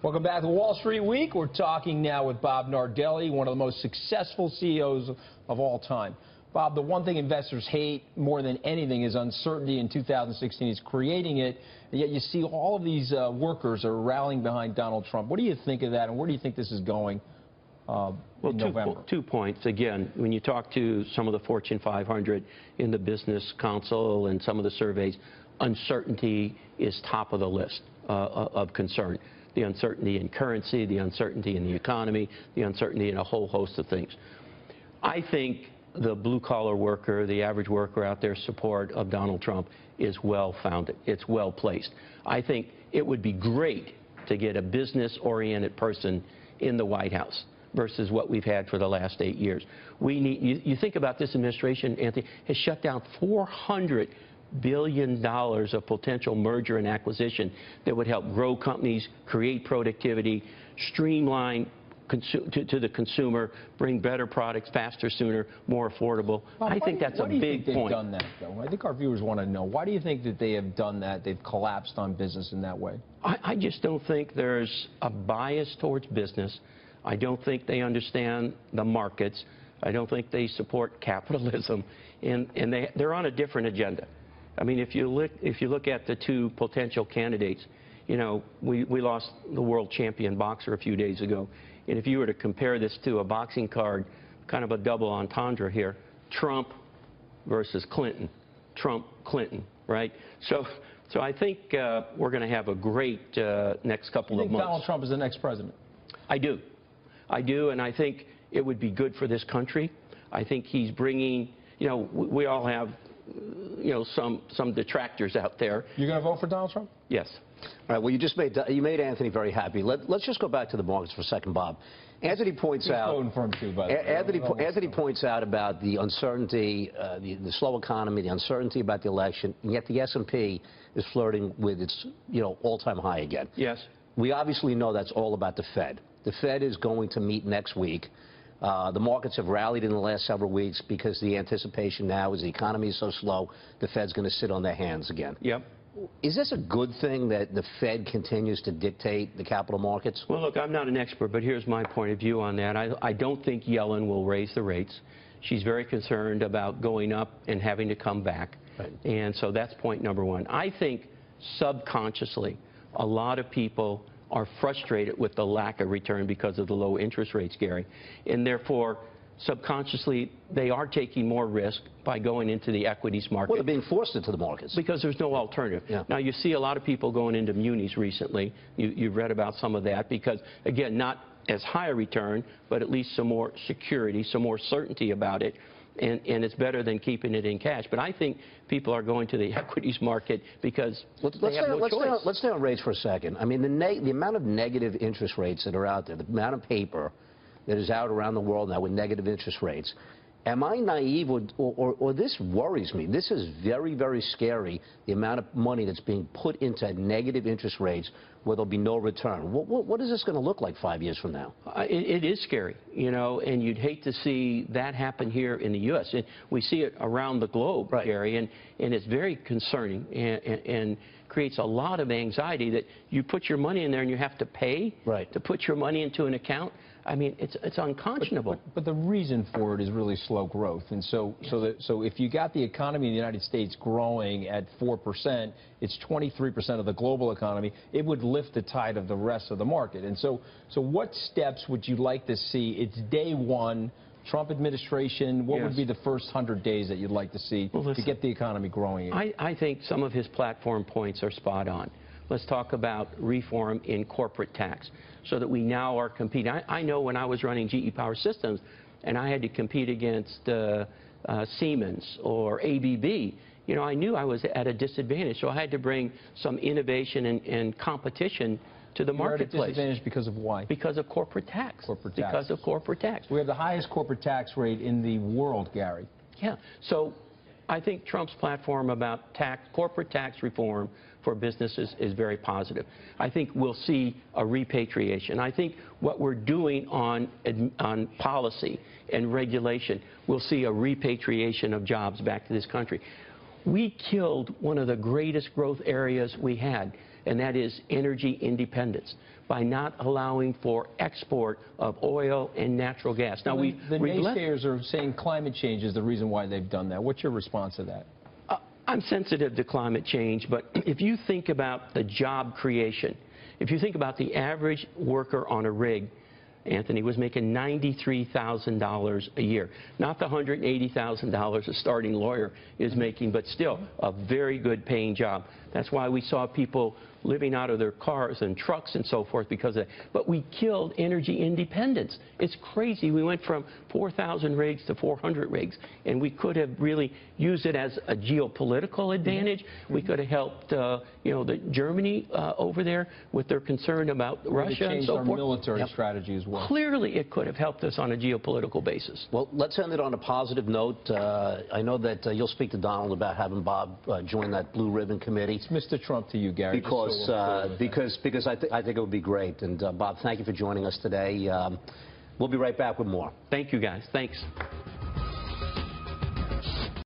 Welcome back to Wall Street Week. We're talking now with Bob Nardelli, one of the most successful CEOs of all time. Bob, the one thing investors hate more than anything is uncertainty in 2016. It's creating it, and yet you see all of these uh, workers are rallying behind Donald Trump. What do you think of that, and where do you think this is going uh, well, in two, November? two points. Again, when you talk to some of the Fortune 500 in the Business Council and some of the surveys, uncertainty is top of the list uh, of concern the uncertainty in currency, the uncertainty in the economy, the uncertainty in a whole host of things. I think the blue-collar worker, the average worker out there support of Donald Trump is well-founded. It's well-placed. I think it would be great to get a business-oriented person in the White House versus what we've had for the last eight years. We need, you, you think about this administration, Anthony, has shut down 400 billion dollars of potential merger and acquisition that would help grow companies, create productivity, streamline to, to, the consumer, bring better products faster, sooner, more affordable. Well, I think that's a big think point. Done that, though? I think our viewers want to know why do you think that they have done that? They've collapsed on business in that way. I, I just don't think there's a bias towards business. I don't think they understand the markets. I don't think they support capitalism, and, and they, they're on a different agenda. I mean, if you look, if you look at the two potential candidates, you know, we, we lost the world champion boxer a few days ago. And if you were to compare this to a boxing card, kind of a double entendre here, Trump versus Clinton, Trump, Clinton, right? So, so I think uh, we're going to have a great uh, next couple you of months. Donald Trump is the next president? I do. I do, and I think it would be good for this country. I think he's bringing, you know, we, we all have you know, some, some detractors out there. You're going to vote for Donald Trump? Yes. All right. Well, you just made you made Anthony very happy. Let, us just go back to the markets for a second, Bob. Anthony points He's out. Voting for him too, by the way. Anthony, Anthony points out about the uncertainty, uh, the, the, slow economy, the uncertainty about the election, and yet the S&P is flirting with its you know all-time high again. Yes. We obviously know that's all about the Fed. The Fed is going to meet next week. Uh, the markets have rallied in the last several weeks because the anticipation now is the economy is so slow, the Fed's going to sit on their hands again. Yep. Is this a good thing that the Fed continues to dictate the capital markets? Well, look, I'm not an expert, but here's my point of view on that. I, I don't think Yellen will raise the rates. She's very concerned about going up and having to come back. Right. And so that's point number one. I think subconsciously, a lot of people are frustrated with the lack of return because of the low interest rates, Gary. And therefore, subconsciously, they are taking more risk by going into the equities market. Well, they're being forced into the markets. Because there's no alternative. Yeah. Now, you see a lot of people going into munis recently. You, you've read about some of that because, again, not as high a return, but at least some more security, some more certainty about it and, and it's better than keeping it in cash. But I think people are going to the equities market because let's, let's they have stay, no let's choice. Stay on, let's stay on rates for a second. I mean, the, the amount of negative interest rates that are out there, the amount of paper that is out around the world now with negative interest rates, Am I naive, or, or, or, this worries me? This is very, very scary, the amount of money that's being put into negative interest rates where there'll be no return. What, what, what is this going to look like five years from now? Uh, it, it is scary, you know, and you'd hate to see that happen here in the U.S. And we see it around the globe, right. Gary, and, and it's very concerning and, and, and creates a lot of anxiety that you put your money in there and you have to pay right. to put your money into an account. I mean, it's it's unconscionable. But, but, but, the reason for it is really slow growth, and so yes. so that so if you got the economy in the United States growing at four percent, it's 23 percent of the global economy. It would lift the tide of the rest of the market. And so so what steps would you like to see? It's day one. Trump administration, what yes. would be the first 100 days that you'd like to see well, listen, to get the economy growing? I, I think some of his platform points are spot on. Let's talk about reform in corporate tax so that we now are competing. I, I know when I was running GE Power Systems and I had to compete against uh, uh, Siemens or ABB, you know, I knew I was at a disadvantage. So I had to bring some innovation and, and competition to the You're marketplace. At a disadvantage because of why? Because of corporate tax. Corporate tax. Because of corporate tax. We have the highest corporate tax rate in the world, Gary. Yeah. So I think Trump's platform about tax, corporate tax reform for businesses is very positive. I think we'll see a repatriation. I think what we're doing on, on policy and regulation, we'll see a repatriation of jobs back to this country. We killed one of the greatest growth areas we had and that is energy independence by not allowing for export of oil and natural gas. Now, we the let- naysayers are saying climate change is the reason why they've done that. What's your response to that? I'm sensitive to climate change, but if you think about the job creation, if you think about the average worker on a rig, Anthony was making $93,000 a year. Not the $180,000 a starting lawyer is making, but still a very good paying job. That's why we saw people living out of their cars and trucks and so forth because of that. But we killed energy independence. It's crazy. We went from 4,000 rigs to 400 rigs, and we could have really used it as a geopolitical advantage. We could have helped, uh, you know, the Germany uh, over there with their concern about Russia and changed so our forth. military strategy as well. Clearly, it could have helped us on a geopolitical basis. Well, let's end it on a positive note. Uh, I know that uh, you'll speak to Donald about having Bob uh, join that Blue Ribbon Committee. It's Mr. Trump to you, Gary. just so Because, uh, because, because I, th I think it would be great. And uh, Bob, thank you for joining us today. Um, we'll be right back with more. Thank you, guys. Thanks.